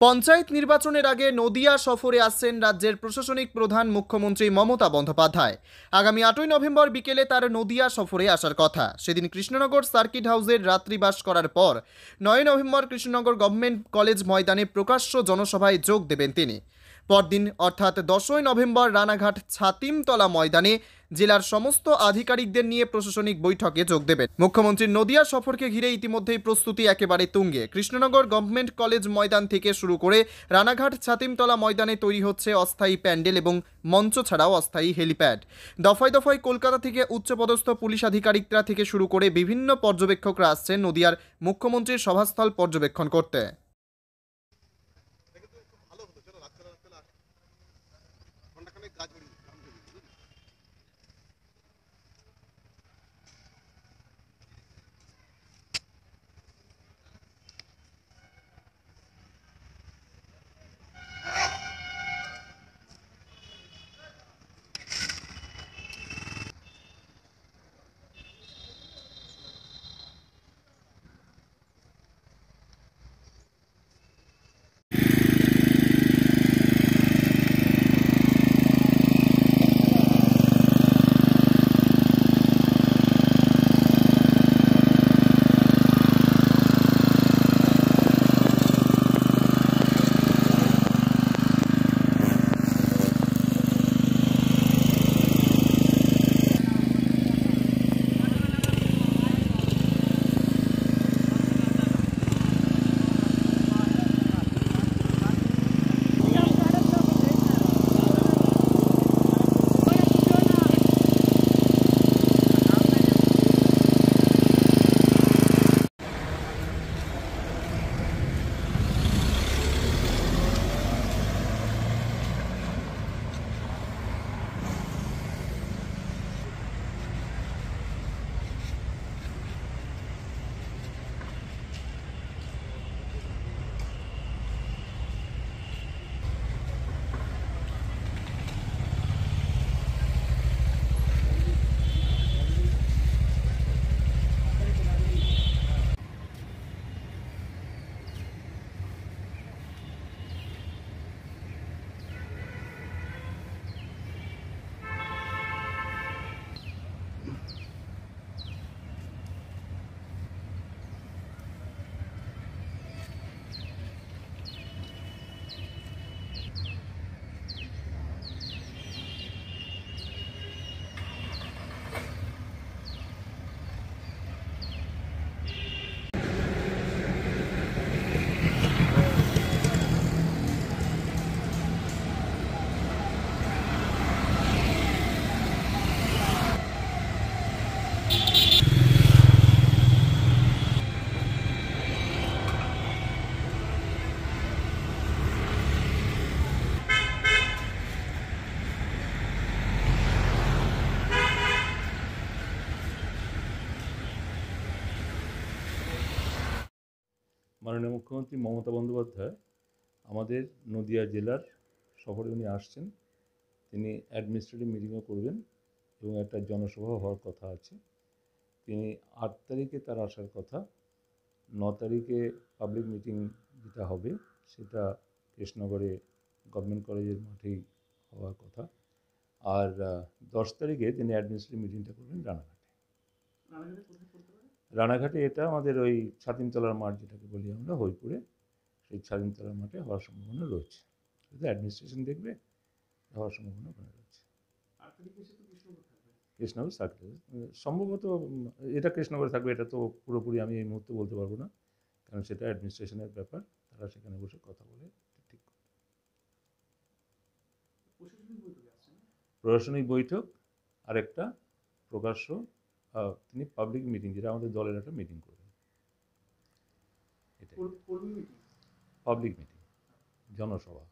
পঞ্চায়েত নির্বাচনের আগে নদিয়া সফরে আসছেন রাজ্যের প্রশাসনিক প্রধান মুখ্যমন্ত্রী মমতা বন্দ্যোপাধ্যায়। আগামী আটই নভেম্বর বিকেলে তার নদিয়া সফরে আসার কথা। সেদিন কৃষ্ণনগর সার্কিট হাউসের রাত্রিবাস করার পর নয় নভেম্বর কৃষ্ণনগর গভর্নমেন্ট কলেজ ময়দানে প্রকাশ্য জনসভায় যোগ দেবেন তিনি। পরদিন অর্থাৎ দশই নভেম্বর রানাঘাট ছাতিমতলা ময়দানে জেলার সমস্ত আধিকারিকদের নিয়ে প্রশাসনিক বৈঠকে যোগ দেবেন। মুখ্যমন্ত্রীর নদিয়া সফরকে ঘিরে ইতিমধ্যেই প্রস্তুতি একেবারে তুঙ্গে। কৃষ্ণনগর গভর্নমেন্ট কলেজ ময়দান থেকে শুরু করে রানাঘাট ছাতিমতলা ময়দানে তৈরি হচ্ছে অস্থায়ী প্যান্ডেল এবং মঞ্চ ছাড়াও অস্থায়ী হেলিপ্যাড। দফায় দফায় কলকাতা থেকে উচ্চপদস্থ পুলিশ আধিকারিকরা থেকে শুরু করে বিভিন্ন পর্যবেক্ষকরা আসছেন নদিয়ার মুখ্যমন্ত্রীর সভাস্থল পর্যবেক্ষণ করতে। মাননীয় মুখ্যমন্ত্রী মমতা বন্দ্যোপাধ্যায় আমাদের নদিয়া জেলার সফরে উনি আসছেন। তিনি অ্যাডমিনিস্ট্রেটিভ মিটিংও করবেন এবং একটা জনসভা হওয়ার কথা আছে। তিনি আট তারিখে তার আসার কথা। ন তারিখে পাবলিক মিটিং যেটা হবে সেটা কৃষ্ণনগরে গভর্নমেন্ট কলেজের মাঠেই হওয়ার কথা। আর দশ তারিখে তিনি অ্যাডমিনিস্ট্রেটিভ মিটিংটা করবেন রানাঘাটে। রানাঘাটে এটা আমাদের ওই ছাতিমতলার মাঠ যেটাকে বলি আমরা হইপুরে সেই ছাতিমতলার মাঠে হওয়ার সম্ভাবনা রয়েছে। অ্যাডমিনিস্ট্রেশন দেখবে, হওয়ার সম্ভাবনা ওখানে রয়েছে। কৃষ্ণনগর সার্কেল সম্ভবত, এটা কৃষ্ণনগরে থাকবে, এটা তো পুরোপুরি আমি এই মুহূর্তে বলতে পারব না, কারণ সেটা অ্যাডমিনিস্ট্রেশনের ব্যাপার, তারা সেখানে বসে কথা বলে ঠিক। প্রশাসনিক বৈঠক, আরেকটা প্রকাশ্য তিনি পাবলিক মিটিং যেটা আমাদের দলের একটা মিটিং করবেন পাবলিক মিটিং জনসভা।